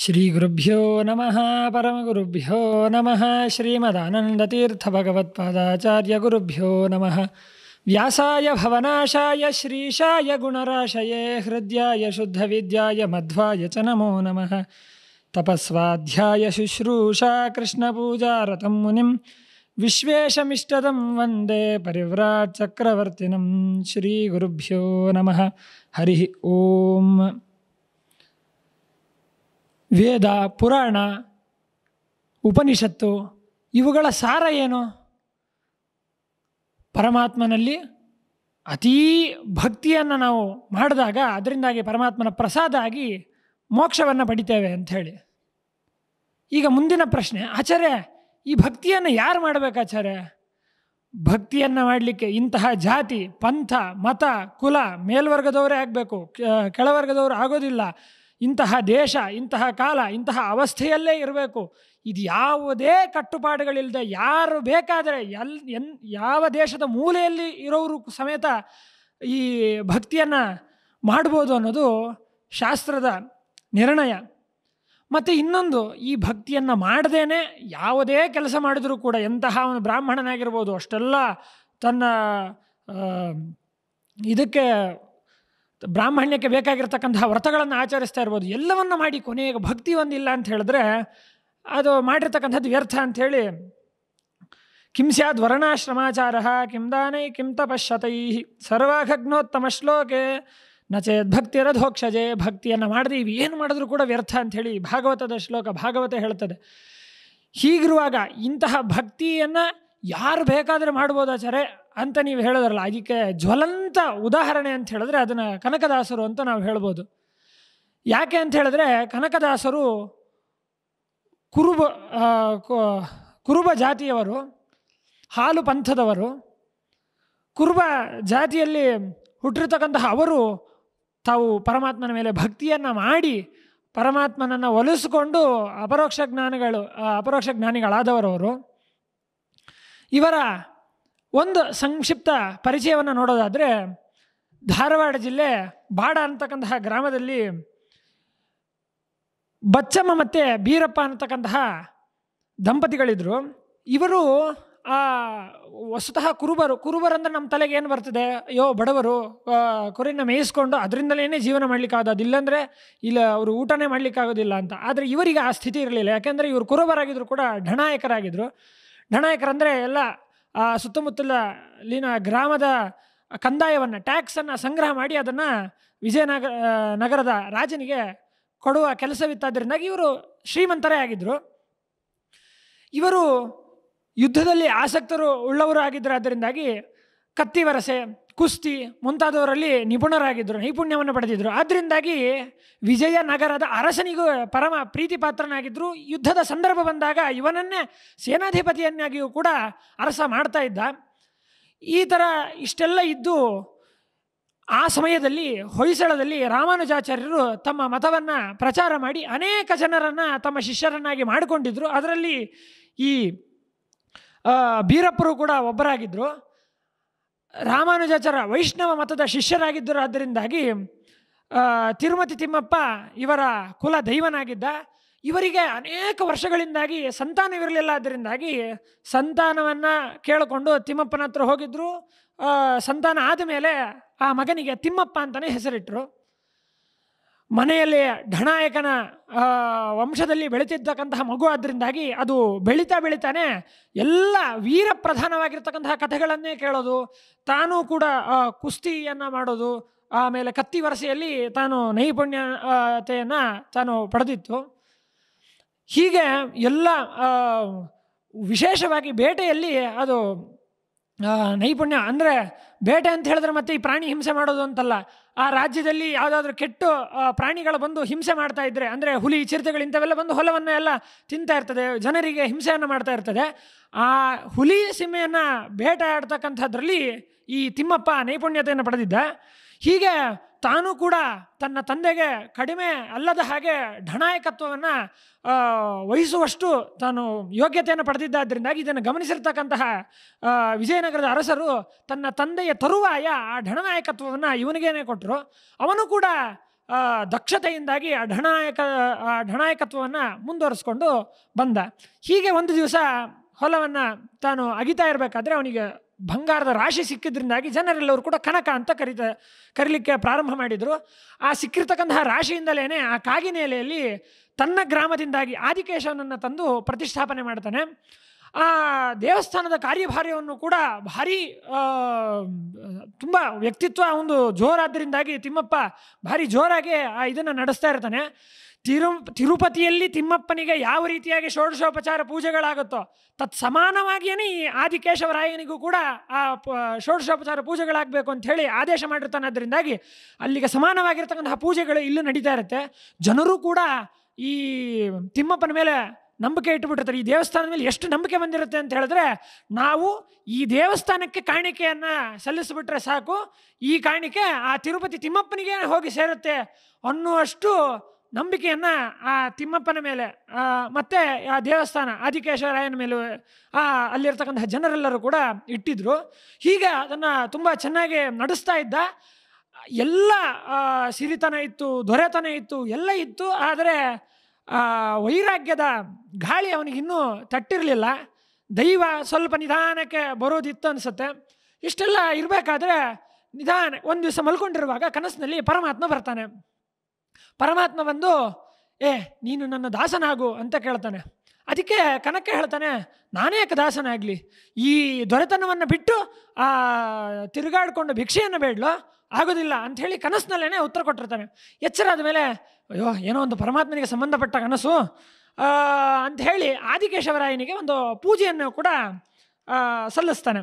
श्रीगुरुभ्यो नमः, परमगुरुभ्यो नमः, श्रीमदानन्दतीर्थभगवत्पादाचार्यगुरुभ्यो नमः। व्यासाय भवनाशाय, श्रीशाय गुणराशये, हृद्याय शुद्धविद्याय, मध्वाय च नमो नमः। तपस्वाध्याय शुश्रूषा कृष्णपूजारतं मुनिं विश्वेशमिष्टदं वंदे परिव्राट्चक्रवर्तिनं श्रीगुरुभ्यो नमः। हरिः ओम्। ವೇದ, ಪುರಾಣ, ಉಪನಿಷತ್ತು ಇವುಗಳ ಸಾರ ಏನು? ಪರಮಾತ್ಮನಲ್ಲಿ ಅತೀ ಭಕ್ತಿಯನ್ನು ನಾವು ಮಾಡಿದಾಗ ಅದರಿಂದಾಗಿ ಪರಮಾತ್ಮನ ಪ್ರಸಾದ ಆಗಿ ಮೋಕ್ಷವನ್ನು ಪಡಿತೇವೆ ಅಂಥೇಳಿ ಈಗ ಮುಂದಿನ ಪ್ರಶ್ನೆ, ಆಚಾರ್ಯ, ಈ ಭಕ್ತಿಯನ್ನು ಯಾರು ಮಾಡಬೇಕು ಆಚಾರ್ಯ? ಭಕ್ತಿಯನ್ನು ಮಾಡಲಿಕ್ಕೆ ಇಂತಹ ಜಾತಿ, ಪಂಥ, ಮತ, ಕುಲ ಮೇಲ್ವರ್ಗದವರೇ ಆಗಬೇಕು. ಕೆಳವರ್ಗದವರು ಆಗೋದಿಲ್ಲ. ಇಂತಹ ದೇಶ, ಇಂತಹ ಕಾಲ, ಇಂತಹ ಅವಸ್ಥೆಯಲ್ಲೇ ಇರಬೇಕು. ಇದು ಯಾವುದೇ ಕಟ್ಟುಪಾಡುಗಳಿಲ್ಲದೆ ಯಾರು ಬೇಕಾದರೆ ಎಲ್, ಎನ್, ಯಾವ ದೇಶದ ಮೂಲೆಯಲ್ಲಿ ಇರೋರು ಸಮೇತ ಈ ಭಕ್ತಿಯನ್ನು ಮಾಡ್ಬೋದು ಅನ್ನೋದು ಶಾಸ್ತ್ರದ ನಿರ್ಣಯ. ಮತ್ತು ಇನ್ನೊಂದು, ಈ ಭಕ್ತಿಯನ್ನು ಮಾಡದೇನೆ ಯಾವುದೇ ಕೆಲಸ ಮಾಡಿದರೂ ಕೂಡ ಎಂತಹ ಒಂದು ಬ್ರಾಹ್ಮಣನಾಗಿರ್ಬೋದು, ಅಷ್ಟೆಲ್ಲ ತನ್ನ ಇದಕ್ಕೆ ಬ್ರಾಹ್ಮಣ್ಯಕ್ಕೆ ಬೇಕಾಗಿರ್ತಕ್ಕಂತಹ ವ್ರತಗಳನ್ನು ಆಚರಿಸ್ತಾ ಇರ್ಬೋದು. ಎಲ್ಲವನ್ನು ಮಾಡಿ ಕೊನೆಗೆ ಭಕ್ತಿ ಒಂದಿಲ್ಲ ಅಂತ ಹೇಳಿದ್ರೆ ಅದು ಮಾಡಿರ್ತಕ್ಕಂಥದ್ದು ವ್ಯರ್ಥ ಅಂಥೇಳಿ ಕಿಂಸ್ಯಾದ್ ವರ್ಣಾಶ್ರಮಾಚಾರ ಕಿಂ ದಾನೈ ಕಿಂ ತಪಶ್ಯತೈ ಸರ್ವಾಘಗ್ನೋತ್ತಮ ಶ್ಲೋಕೆ ನಚೇದ್ ಭಕ್ತಿರಧೋಕ್ಷಜೆ ಭಕ್ತಿಯನ್ನು ಮಾಡಿದ್ರೆ ಇವು ಏನು ಮಾಡಿದ್ರೂ ಕೂಡ ವ್ಯರ್ಥ ಅಂಥೇಳಿ ಭಾಗವತದ ಶ್ಲೋಕ ಭಾಗವತ ಹೇಳ್ತದೆ. ಹೀಗಿರುವಾಗ ಇಂತಹ ಭಕ್ತಿಯನ್ನು ಯಾರು ಬೇಕಾದರೆ ಮಾಡ್ಬೋದಾಚಾರೆ ಅಂತ ನೀವು ಹೇಳೋದ್ರಲ್ಲ, ಅದಕ್ಕೆ ಜ್ವಲಂತ ಉದಾಹರಣೆ ಅಂತ ಹೇಳಿದ್ರೆ ಅದನ್ನು ಕನಕದಾಸರು ಅಂತ ನಾವು ಹೇಳ್ಬೋದು. ಯಾಕೆ ಅಂತ ಹೇಳಿದ್ರೆ, ಕನಕದಾಸರು ಕುರುಬ ಕುರುಬ ಜಾತಿಯವರು, ಹಾಲು ಪಂಥದವರು, ಕುರುಬ ಜಾತಿಯಲ್ಲಿ ಹುಟ್ಟಿರ್ತಕ್ಕಂತಹ ಅವರು ತಾವು ಪರಮಾತ್ಮನ ಮೇಲೆ ಭಕ್ತಿಯನ್ನು ಮಾಡಿ ಪರಮಾತ್ಮನನ್ನು ಒಲಿಸಿಕೊಂಡು ಅಪರೋಕ್ಷ ಜ್ಞಾನಿಗಳು ಅಪರೋಕ್ಷ ಜ್ಞಾನಿಗಳಾದವರವರು. ಇವರ ಒಂದು ಸಂಕ್ಷಿಪ್ತ ಪರಿಚಯವನ್ನು ನೋಡೋದಾದರೆ ಧಾರವಾಡ ಜಿಲ್ಲೆ ಬಾಡ ಅಂತಕ್ಕಂತಹ ಗ್ರಾಮದಲ್ಲಿ ಬಚ್ಚಮ್ಮ ಮತ್ತು ಬೀರಪ್ಪ ಅಂತಕ್ಕಂತಹ ದಂಪತಿಗಳಿದ್ರು. ಇವರು ಆ ವಸ್ತುತಃ ಕುರುಬರು, ಕುರುಬರಂದ್ರೆ ನಮ್ಮ ತಲೆಗೆ ಏನು ಬರ್ತದೆ? ಅಯ್ಯೋ, ಬಡವರು ಕುರಿನ ಮೇಯಿಸ್ಕೊಂಡು ಅದರಿಂದಲೇ ಜೀವನ ಮಾಡಲಿಕ್ಕಾಗೋದು ಇಲ್ಲಾಂದರೆ ಇಲ್ಲ, ಅವರು ಊಟನೇ ಮಾಡಲಿಕ್ಕಾಗೋದಿಲ್ಲ ಅಂತ. ಆದರೆ ಇವರಿಗೆ ಆ ಸ್ಥಿತಿ ಇರಲಿಲ್ಲ. ಯಾಕೆಂದರೆ ಇವರು ಕುರುಬರಾಗಿದ್ದರು ಕೂಡ ಢಣಾಯಕರಾಗಿದ್ದರು ಢಣಾಯಕರಂದರೆ ಎಲ್ಲ ಆ ಸುತ್ತಮುತ್ತಲಿನ ಗ್ರಾಮದ ಕಂದಾಯವನ್ನು ಟ್ಯಾಕ್ಸನ್ನು ಸಂಗ್ರಹ ಮಾಡಿ ಅದನ್ನು ವಿಜಯನಗರ ನಗರದ ರಾಜನಿಗೆ ಕೊಡುವ ಕೆಲಸವಿತ್ತಾದ್ದರಿಂದಾಗಿ ಇವರು ಶ್ರೀಮಂತರೇ ಆಗಿದ್ದರು ಇವರು ಯುದ್ಧದಲ್ಲಿ ಆಸಕ್ತರು ಉಳ್ಳವರು ಆಗಿದ್ದರು ಅದರಿಂದಾಗಿ ಕತ್ತಿವರಸೆ ಕುಸ್ತಿ ಮುಂತಾದವರಲ್ಲಿ ನಿಪುಣರಾಗಿದ್ದರು, ನೈಪುಣ್ಯವನ್ನು ಪಡೆದಿದ್ದರು. ಆದ್ದರಿಂದಾಗಿ ವಿಜಯನಗರದ ಅರಸನಿಗೂ ಪರಮ ಪ್ರೀತಿ ಪಾತ್ರನಾಗಿದ್ದರು ಯುದ್ಧದ ಸಂದರ್ಭ ಬಂದಾಗ ಇವನನ್ನೇ ಸೇನಾಧಿಪತಿಯನ್ನಾಗಿಯೂ ಕೂಡ ಅರಸ ಮಾಡ್ತಾ ಇದ್ದ. ಈ ಥರ ಇಷ್ಟೆಲ್ಲ ಇದ್ದು ಆ ಸಮಯದಲ್ಲಿ ಹೊಯ್ಸಳದಲ್ಲಿ ರಾಮಾನುಜಾಚಾರ್ಯರು ತಮ್ಮ ಮತವನ್ನು ಪ್ರಚಾರ ಮಾಡಿ ಅನೇಕ ಜನರನ್ನು ತಮ್ಮ ಶಿಷ್ಯರನ್ನಾಗಿ ಮಾಡಿಕೊಂಡಿದ್ದರು ಅದರಲ್ಲಿ ಈ ಬೀರಪ್ಪರು ಕೂಡ ಒಬ್ಬರಾಗಿದ್ದರು ರಾಮಾನುಜಾಚಾರ ವೈಷ್ಣವ ಮತದ ಶಿಷ್ಯರಾಗಿದ್ದರು ಆದ್ದರಿಂದಾಗಿ ತಿರುಮತಿ ತಿಮ್ಮಪ್ಪ ಇವರ ಕುಲ ದೈವನಾಗಿದ್ದ. ಇವರಿಗೆ ಅನೇಕ ವರ್ಷಗಳಿಂದಾಗಿ ಸಂತಾನವಿರಲಿಲ್ಲ ಅದರಿಂದಾಗಿ ಸಂತಾನವನ್ನು ಕೇಳಿಕೊಂಡು ತಿಮ್ಮಪ್ಪನ ಹತ್ರ ಹೋಗಿದ್ದರು ಸಂತಾನ ಆದಮೇಲೆ ಆ ಮಗನಿಗೆ ತಿಮ್ಮಪ್ಪ ಅಂತಲೇ ಹೆಸರಿಟ್ಟರು ಮನೆಯಲ್ಲಿ ಢಣಾಯಕನ ವಂಶದಲ್ಲಿ ಬೆಳೀತಿರ್ತಕ್ಕಂತಹ ಮಗು ಆದ್ದರಿಂದಾಗಿ ಅದು ಬೆಳೀತಾ ಬೆಳೀತಾನೆ ಎಲ್ಲ ವೀರ ಪ್ರಧಾನವಾಗಿರ್ತಕ್ಕಂತಹ ಕಥೆಗಳನ್ನೇ ಕೇಳೋದು, ತಾನೂ ಕೂಡ ಕುಸ್ತಿಯನ್ನು ಮಾಡೋದು, ಆಮೇಲೆ ಕತ್ತಿ ವರಸೆಯಲ್ಲಿ ತಾನು ನೈಪುಣ್ಯತೆಯನ್ನು ತಾನು ಪಡೆದಿತ್ತು. ಹೀಗೆ ಎಲ್ಲ ವಿಶೇಷವಾಗಿ ಬೇಟೆಯಲ್ಲಿ ಅದು ನೈಪುಣ್ಯ. ಅಂದರೆ ಬೇಟೆ ಅಂತ ಹೇಳಿದ್ರೆ ಮತ್ತೆ ಈ ಪ್ರಾಣಿ ಹಿಂಸೆ ಮಾಡೋದು ಅಂತಲ್ಲ. ಆ ರಾಜ್ಯದಲ್ಲಿ ಯಾವುದಾದ್ರೂ ಕೆಟ್ಟು ಪ್ರಾಣಿಗಳು ಬಂದು ಹಿಂಸೆ ಮಾಡ್ತಾ ಇದ್ದರೆ ಅಂದರೆ ಹುಲಿ, ಚಿರತೆಗಳು ಇಂಥವೆಲ್ಲ ಬಂದು ಹೊಲವನ್ನು ಎಲ್ಲ ತಿಂತಾ ಇರ್ತದೆ, ಜನರಿಗೆ ಹಿಂಸೆಯನ್ನು ಮಾಡ್ತಾ ಇರ್ತದೆ. ಆ ಹುಲಿ ಸಿಂಹೆಯನ್ನು ಬೇಟೆ ಆಡ್ತಕ್ಕಂಥದ್ರಲ್ಲಿ ಈ ತಿಮ್ಮಪ್ಪ ನೈಪುಣ್ಯತೆಯನ್ನು ಪಡೆದಿದ್ದ. ಹೀಗೆ ತಾನೂ ಕೂಡ ತನ್ನ ತಂದೆಗೆ ಕಡಿಮೆ ಅಲ್ಲದ ಹಾಗೆ ಢಣಾಯಕತ್ವವನ್ನು ವಹಿಸುವಷ್ಟು ತಾನು ಯೋಗ್ಯತೆಯನ್ನು ಪಡೆದಿದ್ದಾದ್ದರಿಂದಾಗಿ ಇದನ್ನು ಗಮನಿಸಿರ್ತಕ್ಕಂತಹ ವಿಜಯನಗರದ ಅರಸರು ತನ್ನ ತಂದೆಯ ತರುವಾಯ ಆ ಢಣನಾಯಕತ್ವವನ್ನು ಇವನಿಗೇನೆ ಕೊಟ್ಟರು. ಅವನು ಕೂಡ ದಕ್ಷತೆಯಿಂದಾಗಿ ಆ ಢಣಾಯಕ ಆ ಢನಾಯಕತ್ವವನ್ನು ಮುಂದುವರಿಸ್ಕೊಂಡು ಬಂದ. ಹೀಗೆ ಒಂದು ದಿವಸ ಹೊಲವನ್ನು ತಾನು ಅಗಿತಾ ಇರಬೇಕಾದ್ರೆ ಅವನಿಗೆ ಬಂಗಾರದ ರಾಶಿ ಸಿಕ್ಕಿದ್ರಿಂದಾಗಿ ಜನರೆಲ್ಲರೂ ಕೂಡ ಕನಕ ಅಂತ ಕರಿತ, ಕರೀಲಿಕ್ಕೆ ಪ್ರಾರಂಭ ಮಾಡಿದರು. ಆ ಸಿಕ್ಕಿರ್ತಕ್ಕಂತಹ ರಾಶಿಯಿಂದಲೇ ಆ ಕಾಗಿನೆಲೆಯಲ್ಲಿ ತನ್ನ ಗ್ರಾಮದಿಂದಾಗಿ ಆದಿಕೇಶವನನ್ನು ತಂದು ಪ್ರತಿಷ್ಠಾಪನೆ ಮಾಡ್ತಾನೆ. ಆ ದೇವಸ್ಥಾನದ ಕಾರ್ಯಭಾರ್ಯವನ್ನು ಕೂಡ ಭಾರಿ ತುಂಬ ವ್ಯಕ್ತಿತ್ವ ಒಂದು ಜೋರಾದ್ದರಿಂದಾಗಿ ತಿಮ್ಮಪ್ಪ ಭಾರಿ ಜೋರಾಗಿ ಆ ಇದನ್ನು ನಡೆಸ್ತಾ ಇರ್ತಾನೆ. ತಿರು ತಿರುಪತಿಯಲ್ಲಿ ತಿಮ್ಮಪ್ಪನಿಗೆ ಯಾವ ರೀತಿಯಾಗಿ ಷೋಡಶೋಪಚಾರ ಪೂಜೆಗಳಾಗುತ್ತೋ ತತ್ ಸಮಾನವಾಗಿಯೇ ಈ ಆದಿಕೇಶವರಾಯನಿಗೂ ಕೂಡ ಆ ಷೋಡಶೋಪಚಾರ ಪೂಜೆಗಳಾಗಬೇಕು ಅಂತ ಹೇಳಿ ಆದೇಶ ಮಾಡಿರ್ತಾನೆ ಅದರಿಂದಾಗಿ ಅಲ್ಲಿಗೆ ಸಮಾನವಾಗಿರ್ತಕ್ಕಂತಹ ಪೂಜೆಗಳು ಇಲ್ಲೂ ನಡೀತಾ ಇರುತ್ತೆ. ಜನರು ಕೂಡ ಈ ತಿಮ್ಮಪ್ಪನ ಮೇಲೆ ನಂಬಿಕೆ ಇಟ್ಟುಬಿಟ್ಟಿರ್ತಾರೆ. ಈ ದೇವಸ್ಥಾನದ ಮೇಲೆ ಎಷ್ಟು ನಂಬಿಕೆ ಬಂದಿರುತ್ತೆ ಅಂತ ಹೇಳಿದ್ರೆ, ನಾವು ಈ ದೇವಸ್ಥಾನಕ್ಕೆ ಕಾಣಿಕೆಯನ್ನು ಸಲ್ಲಿಸಿಬಿಟ್ರೆ ಸಾಕು, ಈ ಕಾಣಿಕೆ ಆ ತಿರುಪತಿ ತಿಮ್ಮಪ್ಪನಿಗೆ ಹೋಗಿ ಸೇರುತ್ತೆ ಅನ್ನುವಷ್ಟು ನಂಬಿಕೆಯನ್ನು ಆ ತಿಮ್ಮಪ್ಪನ ಮೇಲೆ ಮತ್ತೆ ಆ ದೇವಸ್ಥಾನ ಆದಿಕೇಶವರಾಯನ ಮೇಲೆ, ಆ ಅಲ್ಲಿರ್ತಕ್ಕಂತಹ ಜನರೆಲ್ಲರೂ ಕೂಡ ಇಟ್ಟಿದ್ರು. ಹೀಗೆ ಅದನ್ನು ತುಂಬ ಚೆನ್ನಾಗಿ ನಡೆಸ್ತಾ ಇದ್ದ, ಎಲ್ಲ ಸಿರಿತನ ಇತ್ತು, ದೊರೆತನ ಇತ್ತು, ಎಲ್ಲ ಇತ್ತು. ಆದರೆ ವೈರಾಗ್ಯದ ಗಾಳಿ ಅವನಿಗೆ ಇನ್ನೂ ತಟ್ಟಿರಲಿಲ್ಲ. ದೈವ ಸ್ವಲ್ಪ ನಿಧಾನಕ್ಕೆ ಬರೋದಿತ್ತು ಅನಿಸುತ್ತೆ. ಇಷ್ಟೆಲ್ಲ ಇರಬೇಕಾದ್ರೆ ನಿಧಾನ, ಒಂದು ದಿವಸ ಮಲ್ಕೊಂಡಿರುವಾಗ ಕನಸಿನಲ್ಲಿ ಪರಮಾತ್ಮ ಬರ್ತಾನೆ. ಪರಮಾತ್ಮ ಬಂದು, ಏ, ನೀನು ನನ್ನ ದಾಸನಾಗು ಅಂತ ಕೇಳ್ತಾನೆ. ಅದಕ್ಕೆ ಕನಕ ಹೇಳ್ತಾನೆ, ನಾನೇ ದಾಸನಾಗಲಿ? ಈ ದೊರೆತನವನ್ನು ಬಿಟ್ಟು, ಆ ತಿರುಗಾಡಿಕೊಂಡು ಭಿಕ್ಷೆಯನ್ನು ಬೇಡಲೋ? ಆಗೋದಿಲ್ಲ ಅಂಥೇಳಿ ಕನಸಿನಲ್ಲೇ ಉತ್ತರ ಕೊಟ್ಟಿರ್ತಾನೆ. ಎಚ್ಚರ ಆದಮೇಲೆ, ಅಯ್ಯೋ, ಏನೋ ಒಂದು ಪರಮಾತ್ಮನಿಗೆ ಸಂಬಂಧಪಟ್ಟ ಕನಸು ಅಂಥೇಳಿ ಆದಿಕೇಶವರಾಯನಿಗೆ ಒಂದು ಪೂಜೆಯನ್ನು ಕೂಡ ಸಲ್ಲಿಸ್ತಾನೆ.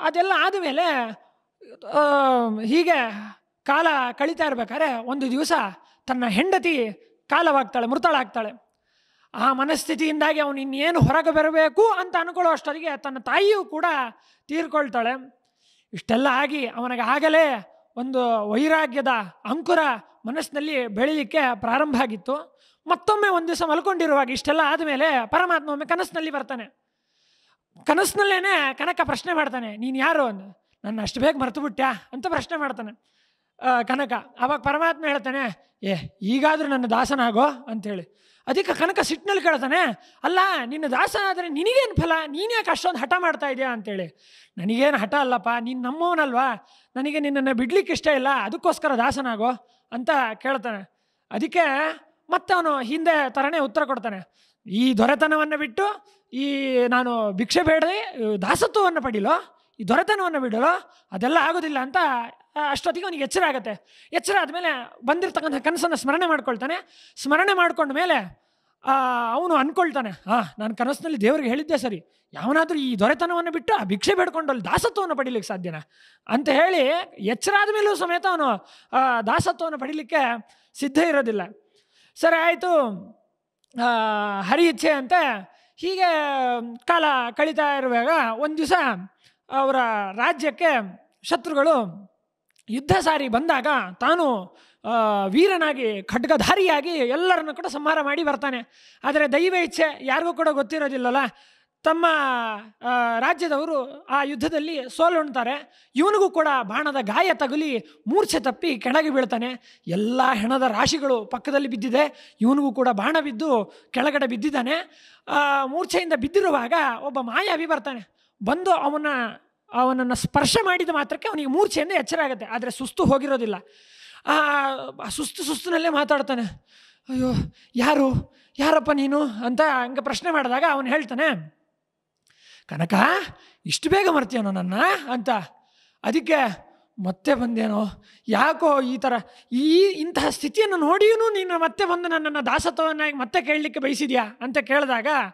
ಅದೆಲ್ಲ ಆದಮೇಲೆ ಹೀಗೆ ಕಾಲ ಕಳೀತಾ ಇರ್ಬೇಕಾದ್ರೆ ಒಂದು ದಿವಸ ತನ್ನ ಹೆಂಡತಿ ಕಾಲವಾಗ್ತಾಳೆ, ಮೃತಳಾಗ್ತಾಳೆ. ಆ ಮನಸ್ಥಿತಿಯಿಂದಾಗಿ ಅವನು ಇನ್ನೇನು ಹೊರಗೆ ಬರಬೇಕು ಅಂತ ಅನ್ಕೊಳ್ಳೋ ಅಷ್ಟೊರಿಗೆ ತನ್ನ ತಾಯಿಯೂ ಕೂಡ ತೀರ್ಕೊಳ್ತಾಳೆ. ಇಷ್ಟೆಲ್ಲ ಆಗಿ ಅವನಿಗೆ ಆಗಲೇ ಒಂದು ವೈರಾಗ್ಯದ ಅಂಕುರ ಮನಸ್ಸಿನಲ್ಲಿ ಬೆಳೀಲಿಕ್ಕೆ ಪ್ರಾರಂಭ ಆಗಿತ್ತು. ಮತ್ತೊಮ್ಮೆ ಒಂದು ದಿವಸ ಮಲ್ಕೊಂಡಿರುವಾಗ ಇಷ್ಟೆಲ್ಲ ಆದಮೇಲೆ ಪರಮಾತ್ಮ ಒಮ್ಮೆ ಕನಸಿನಲ್ಲಿ ಬರ್ತಾನೆ. ಕನಸಿನಲ್ಲೇನೆ ಕನಕ ಪ್ರಶ್ನೆ ಮಾಡ್ತಾನೆ, ನೀನು ಯಾರು? ನನ್ನ ಅಷ್ಟು ಬೇಗ ಮರೆತು ಬಿಟ್ಟ್ಯಾ ಅಂತ ಪ್ರಶ್ನೆ ಮಾಡ್ತಾನೆ. ಕನಕ. ಆವಾಗ ಪರಮಾತ್ಮ ಹೇಳ್ತಾನೆ, ಏ, ಈಗಾದರೂ ನನ್ನ ದಾಸನಾಗೋ? ಅಂಥೇಳಿ. ಅದಕ್ಕೆ ಕನಕ ಸಿಟ್ಟಿನಲ್ಲಿ ಕೇಳ್ತಾನೆ, ಅಲ್ಲ, ನಿನ್ನ ದಾಸನಾದರೆ ನಿನಗೇನು ಫಲ? ನೀನು ಯಾಕೆ ಅಷ್ಟೊಂದು ಹಠ ಮಾಡ್ತಾ ಇದೆಯಾ? ಅಂತೇಳಿ ನನಗೇನು ಹಠ ಅಲ್ಲಪ್ಪ, ನೀನು ನಮ್ಮವನಲ್ವಾ? ನನಗೆ ನಿನ್ನನ್ನು ಬಿಡ್ಲಿಕ್ಕೆ ಇಷ್ಟ ಇಲ್ಲ, ಅದಕ್ಕೋಸ್ಕರ ದಾಸನಾಗೋ? ಅಂತ ಕೇಳ್ತಾನೆ. ಅದಕ್ಕೆ ಮತ್ತೆ ಅವನು ಹಿಂದೆ ಥರನೇ ಉತ್ತರ ಕೊಡ್ತಾನೆ, ಈ ದೊರೆತನವನ್ನು ಬಿಟ್ಟು, ಈ ನಾನು ಭಿಕ್ಷೆ ಬೇಡದೆ, ದಾಸತ್ವವನ್ನು ಪಡೀಲೋ? ಈ ದೊರೆತನವನ್ನು ಬಿಡಲೋ? ಅದೆಲ್ಲ ಆಗೋದಿಲ್ಲ ಅಂತ ಅಷ್ಟೊತ್ತಿಗೆ ಅವನಿಗೆ ಎಚ್ಚರ ಆಗುತ್ತೆ. ಎಚ್ಚರ ಆದಮೇಲೆ ಬಂದಿರತಕ್ಕಂಥ ಕನಸನ್ನು ಸ್ಮರಣೆ ಮಾಡ್ಕೊಳ್ತಾನೆ. ಸ್ಮರಣೆ ಮಾಡ್ಕೊಂಡ ಮೇಲೆ ಅವನು ಅಂದ್ಕೊಳ್ತಾನೆ ಹಾಂ ನಾನು ಕನಸಿನಲ್ಲಿ ದೇವರಿಗೆ ಹೇಳಿದ್ದೆ ಸರಿ. ಯಾವನಾದರೂ ಈ ದೊರೆತನವನ್ನು ಬಿಟ್ಟು ಆ ಭಿಕ್ಷೆ ಬೇಡ್ಕೊಂಡು ಅಲ್ಲಿ ದಾಸತ್ವವನ್ನು ಪಡಿಲಿಕ್ಕೆ ಸಾಧ್ಯನ? ಅಂತ ಹೇಳಿ ಎಚ್ಚರ ಆದಮೇಲೂ ಸಮೇತ ಅವನು ದಾಸತ್ವವನ್ನು ಪಡಿಲಿಕ್ಕೆ ಸಿದ್ಧ ಇರೋದಿಲ್ಲ. ಸರಿ ಆಯಿತು. ಹರಿ ಇಚ್ಛೆ ಅಂತ ಹೀಗೆ ಕಾಲ ಕಳೀತಾ ಇರುವಾಗ ಒಂದು ದಿವಸ ಅವರ ರಾಜ್ಯಕ್ಕೆ ಶತ್ರುಗಳು ಯುದ್ಧ ಸಾರಿ ಬಂದಾಗ ತಾನು ವೀರನಾಗಿ, ಖಡ್ಗಧಾರಿಯಾಗಿ ಎಲ್ಲರನ್ನು ಕೂಡ ಸಂಹಾರ ಮಾಡಿ ಬರ್ತಾನೆ. ಆದರೆ ದೈವ ಇಚ್ಛೆ ಯಾರಿಗೂ ಕೂಡ ಗೊತ್ತಿರೋದಿಲ್ಲಲ್ಲ. ತಮ್ಮ ರಾಜ್ಯದವರು ಆ ಯುದ್ಧದಲ್ಲಿ ಸೋಲುಣ್ತಾರೆ ಇವನಿಗೂ ಕೂಡ ಬಾಣದ ಗಾಯ ತಗುಲಿ ಮೂರ್ಛೆ ತಪ್ಪಿ ಕೆಳಗೆ ಬೀಳ್ತಾನೆ. ಎಲ್ಲ ಹೆಣದ ರಾಶಿಗಳು ಪಕ್ಕದಲ್ಲಿ ಬಿದ್ದಿದೆ. ಇವನಿಗೂ ಕೂಡ ಬಾಣ ಬಿದ್ದು ಕೆಳಗಡೆ ಬಿದ್ದಿದ್ದಾನೆ. ಮೂರ್ಛೆಯಿಂದ ಬಿದ್ದಿರುವಾಗ ಒಬ್ಬ ಮಾಯಾವಿ ಬರ್ತಾನೆ. ಬಂದು ಅವನ ಅವನನ್ನು ಸ್ಪರ್ಶ ಮಾಡಿದ ಮಾತ್ರಕ್ಕೆ ಅವನಿಗೆ ಮೂರ್ಛೆಯಿಂದ ಎಚ್ಚರ ಆಗುತ್ತೆ. ಆದರೆ ಸುಸ್ತು ಹೋಗಿರೋದಿಲ್ಲ. ಆ ಸುಸ್ತು ಸುಸ್ತಿನಲ್ಲೇ ಮಾತಾಡ್ತಾನೆ. ಅಯ್ಯೋ ಯಾರು? ಯಾರಪ್ಪ ನೀನು? ಅಂತ ಹಂಗೆ ಪ್ರಶ್ನೆ ಮಾಡಿದಾಗ ಅವನು ಹೇಳ್ತಾನೆ ಕನಕ ಇಷ್ಟು ಬೇಗ ಮರ್ತೀಯನೋ ನನ್ನ? ಅಂತ. ಅದಕ್ಕೆ ಮತ್ತೆ ಬಂದೇನೋ? ಯಾಕೋ ಈ ಥರ ಈ ಇಂತಹ ಸ್ಥಿತಿಯನ್ನು ನೋಡಿಯೂ ನೀನು ಮತ್ತೆ ಬಂದು ನನ್ನನ್ನು ದಾಸತ್ವವನ್ನಾಗಿ ಮತ್ತೆ ಕೇಳಲಿಕ್ಕೆ ಬಯಸಿದ್ಯಾ? ಅಂತ ಕೇಳಿದಾಗ "ಆ,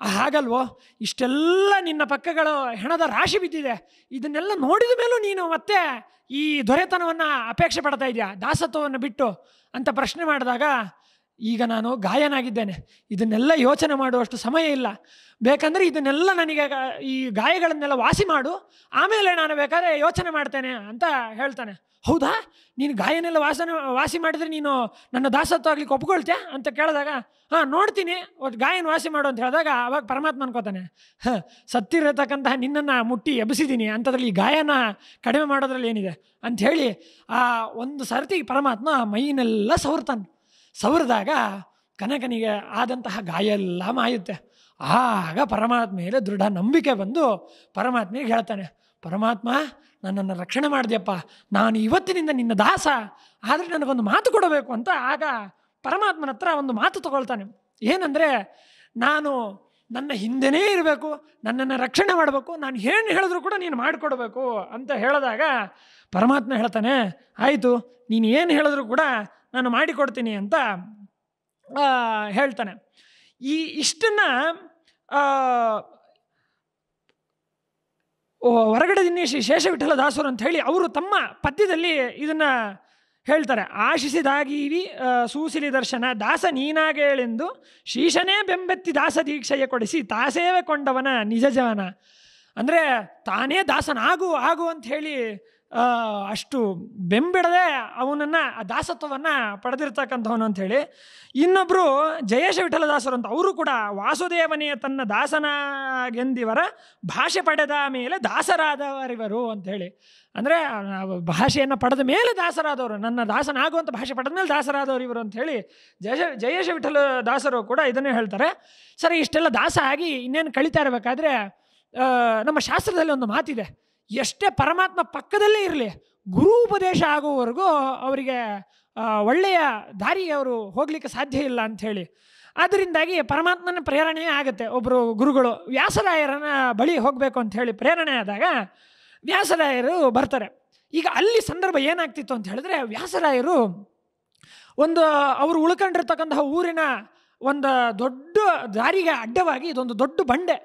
ಹಾಗಲ್ವೋ? ಇಷ್ಟೆಲ್ಲ ನಿನ್ನ ಪಕ್ಕಗಳು ಹೆಣದ ರಾಶಿ ಬಿದ್ದಿದೆ. ಇದನ್ನೆಲ್ಲ ನೋಡಿದ ಮೇಲೂ ನೀನು ಮತ್ತೆ ಈ ದೊರೆತನವನ್ನು ಅಪೇಕ್ಷೆ ಪಡ್ತಾ ಇದೆಯಾ? ದಾಸತ್ವವನ್ನು ಬಿಟ್ಟು ಅಂತ ಪ್ರಶ್ನೆ ಮಾಡಿದಾಗ ಈಗ ನಾನು ಗಾಯನಾಗಿದ್ದೇನೆ. ಇದನ್ನೆಲ್ಲ ಯೋಚನೆ ಮಾಡುವಷ್ಟು ಸಮಯ ಇಲ್ಲ. ಬೇಕಂದರೆ ಇದನ್ನೆಲ್ಲ ನನಗೆ ಈ ಗಾಯಗಳನ್ನೆಲ್ಲ ವಾಸಿ ಮಾಡು. ಆಮೇಲೆ ನಾನು ಬೇಕಾದ್ರೆ ಯೋಚನೆ ಮಾಡ್ತೇನೆ ಅಂತ ಹೇಳ್ತಾನೆ. ಹೌದಾ? ನೀನು ಗಾಯನೆಲ್ಲ ವಾಸನೆ, ವಾಸಿ ಮಾಡಿದರೆ ನೀನು ನನ್ನ ದಾಸತ್ವ ಆಗ್ಲಿಕ್ಕೆ ಒಪ್ಕೊಳ್ತೀಯ ಅಂತ ಕೇಳಿದಾಗ, ಹಾಂ, ನೋಡ್ತೀನಿ ಒಟ್ಟು ಗಾಯನ ವಾಸಿ ಮಾಡು ಅಂತ ಹೇಳಿದಾಗ ಅವಾಗ ಪರಮಾತ್ಮ ಅನ್ಕೋತಾನೆ, ಹಾಂ, ಸತ್ತಿರತಕ್ಕಂತಹ ನಿನ್ನನ್ನು ಮುಟ್ಟಿ ಎಬ್ಬಿಸಿದ್ದೀನಿ. ಅಂಥದ್ರಲ್ಲಿ ಈ ಗಾಯನ ಕಡಿಮೆ ಮಾಡೋದ್ರಲ್ಲಿ ಏನಿದೆ? ಅಂತ ಹೇಳಿ ಆ ಒಂದು ಸರ್ತಿ ಪರಮಾತ್ಮ ಮೈನೆಲ್ಲ ಸವರ್ತಾನೆ. ಸವರಿದಾಗ ಕನಕನಿಗೆ ಆದಂತಹ ಗಾಯ ಎಲ್ಲ ಮಾಯುತ್ತೆ. ಆಗ ಪರಮಾತ್ಮ ಮೇಲೆ ದೃಢ ನಂಬಿಕೆ ಬಂದು ಪರಮಾತ್ಮನಿಗೆ ಹೇಳ್ತಾನೆ, ಪರಮಾತ್ಮ, ನನ್ನನ್ನು ರಕ್ಷಣೆ ಮಾಡಿದ್ಯಪ್ಪ. ನಾನು ಇವತ್ತಿನಿಂದ ನಿನ್ನ ದಾಸ. ಆದರೆ ನನಗೊಂದು ಮಾತು ಕೊಡಬೇಕು ಅಂತ. ಆಗ ಪರಮಾತ್ಮನ ಹತ್ರ ಒಂದು ಮಾತು ತಗೊಳ್ತಾನೆ. ಏನಂದರೆ, ನಾನು ನನ್ನ ಹಿಂದೆನೇ ಇರಬೇಕು. ನನ್ನನ್ನು ರಕ್ಷಣೆ ಮಾಡಬೇಕು. ನಾನು ಏನು ಹೇಳಿದ್ರು ಕೂಡ ನೀನು ಮಾಡಿಕೊಡ್ಬೇಕು. ಅಂತ ಹೇಳಿದಾಗ ಪರಮಾತ್ಮ ಹೇಳ್ತಾನೆ, ಆಯಿತು, ನೀನು ಏನು ಹೇಳಿದ್ರು ಕೂಡ ನಾನು ಮಾಡಿಕೊಡ್ತೀನಿ ಅಂತ ಹೇಳ್ತಾನೆ. ಈ ಇಷ್ಟನ್ನು ಹೊರಗಡೆ ದಿನೇಶಿ ಶೇಷವಿಠಲ ದಾಸರು ಅಂತ ಹೇಳಿ ಅವರು ತಮ್ಮ ಪದ್ಯದಲ್ಲಿ ಇದನ್ನು ಹೇಳ್ತಾರೆ. ಆಶಿಸಿದಾಗೀವಿ ಸೂಸಿಲಿ ದರ್ಶನ, ದಾಸ ನೀನಾಗೇಳೆಂದು ಶೀಶನೇ ಬೆಂಬೆತ್ತಿ ದಾಸ ದೀಕ್ಷೆಯ ಕೊಡಿಸಿ, ತಾಸೇವೆ ಕೊಂಡವನ ನಿಜ ಜವನ. ಅಂದರೆ ತಾನೇ ದಾಸನಾಗು, ಆಗು ಅಂತ ಹೇಳಿ ಅಷ್ಟು ಬೆಂಬಿಡದೆ ಅವನನ್ನು, ಆ ದಾಸತ್ವವನ್ನು ಪಡೆದಿರ್ತಕ್ಕಂಥವನು ಅಂಥೇಳಿ ಇನ್ನೊಬ್ಬರು ಜಯೇಶ ವಿಠಲದಾಸರು ಅಂತ ಅವರು ಕೂಡ ವಾಸುದೇವನೇ ತನ್ನ ದಾಸನಾಗೆಂದಿವರ ಭಾಷೆ ಪಡೆದ ಮೇಲೆ ದಾಸರಾದವರಿವರು ಅಂಥೇಳಿ. ಅಂದರೆ ಭಾಷೆಯನ್ನು ಪಡೆದ ಮೇಲೆ ದಾಸರಾದವರು, ನನ್ನ ದಾಸನಾಗುವಂಥ ಭಾಷೆ ಪಡೆದ ಮೇಲೆ ದಾಸರಾದವರು ಇವರು ಅಂಥೇಳಿ ಜಯೇಶ ಜಯೇಶ ವಿಠಲ ದಾಸರು ಕೂಡ ಇದನ್ನೇ ಹೇಳ್ತಾರೆ. ಸರಿ, ಇಷ್ಟೆಲ್ಲ ದಾಸ ಆಗಿ ಇನ್ನೇನು ಕಳೀತಾ ಇರಬೇಕಾದ್ರೆ ನಮ್ಮ ಶಾಸ್ತ್ರದಲ್ಲಿ ಒಂದು ಮಾತಿದೆ. ಎಷ್ಟೇ ಪರಮಾತ್ಮ ಪಕ್ಕದಲ್ಲೇ ಇರಲಿ, ಗುರು ಉಪದೇಶ ಆಗುವವರೆಗೂ ಅವರಿಗೆ ಒಳ್ಳೆಯ ದಾರಿ ಅವರು ಹೋಗಲಿಕ್ಕೆ ಸಾಧ್ಯ ಇಲ್ಲ ಅಂಥೇಳಿ ಅದರಿಂದಾಗಿ ಪರಮಾತ್ಮನ ಪ್ರೇರಣೆ ಆಗುತ್ತೆ. ಒಬ್ಬರು ಗುರುಗಳು ವ್ಯಾಸರಾಯರನ ಬಳಿ ಹೋಗಬೇಕು ಅಂತ ಹೇಳಿ ಪ್ರೇರಣೆ ಆದಾಗ ವ್ಯಾಸರಾಯರು ಬರ್ತಾರೆ. ಈಗ ಅಲ್ಲಿ ಸಂದರ್ಭ ಏನಾಗ್ತಿತ್ತು ಅಂತ ಹೇಳಿದ್ರೆ ವ್ಯಾಸರಾಯರು ಒಂದು, ಅವರು ಉಳ್ಕೊಂಡಿರ್ತಕ್ಕಂತಹ ಊರಿನ ಒಂದು ದೊಡ್ಡ ದಾರಿಗೆ ಅಡ್ಡವಾಗಿ ಇದೊಂದು ದೊಡ್ಡ ಬಂಡೆ